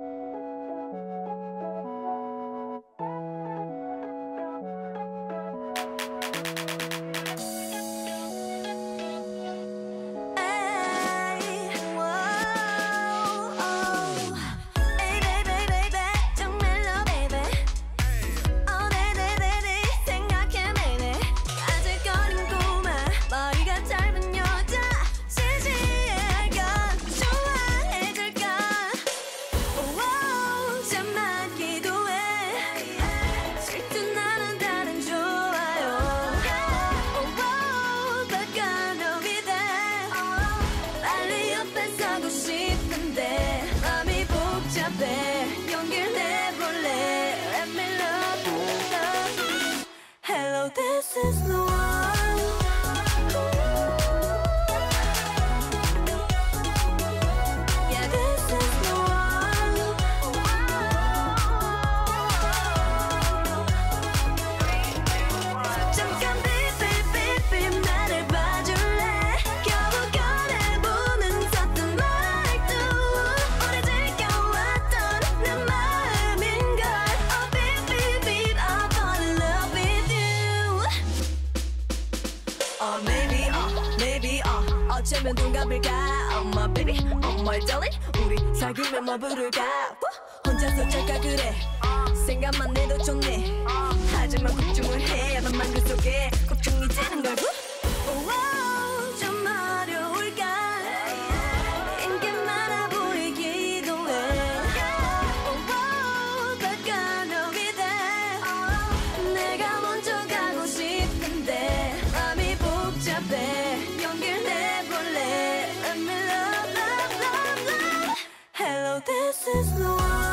you this is the 어쩌면 동갑일까? Oh my baby, oh darling 우리 사귀면 뭐 부를까? 뭐? 혼자서 잘까 그래? 생각만 해도 좋네. 하지만 걱정을 해 나만 그 속에. 걱정이 되는 걸고 this is the one.